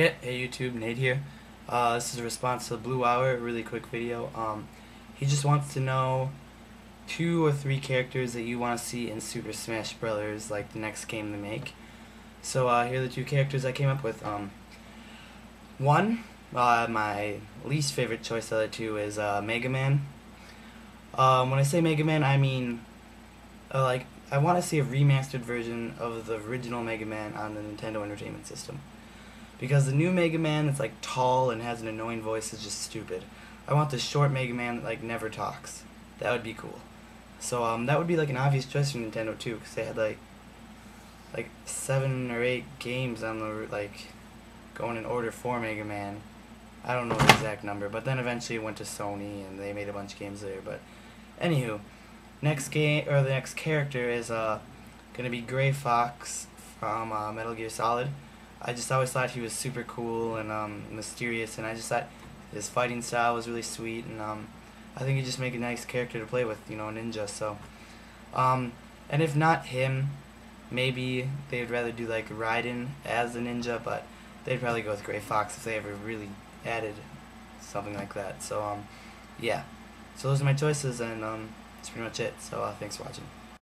Okay, hey YouTube, Nate here. Uh, this is a response to the Blue Hour, really quick video. Um, he just wants to know two or three characters that you want to see in Super Smash Brothers, like the next game they make. So uh, here are the two characters I came up with. Um, one, uh, my least favorite choice of the two is uh, Mega Man. Um, when I say Mega Man, I mean uh, like I want to see a remastered version of the original Mega Man on the Nintendo Entertainment System. Because the new Mega Man that's like tall and has an annoying voice is just stupid. I want the short Mega Man that like never talks. That would be cool. So um, that would be like an obvious choice for Nintendo too, because they had like like seven or eight games on the like going in order for Mega Man. I don't know the exact number, but then eventually it went to Sony and they made a bunch of games there. But anywho, next game or the next character is uh gonna be Gray Fox from uh, Metal Gear Solid. I just always thought he was super cool and um, mysterious, and I just thought his fighting style was really sweet, and um, I think he'd just make a nice character to play with, you know, a ninja. So, um, and if not him, maybe they would rather do like Raiden as a ninja, but they'd probably go with Gray Fox if they ever really added something like that. So, um, yeah. So those are my choices, and um, that's pretty much it. So uh, thanks for watching.